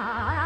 Ah.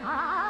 Ah!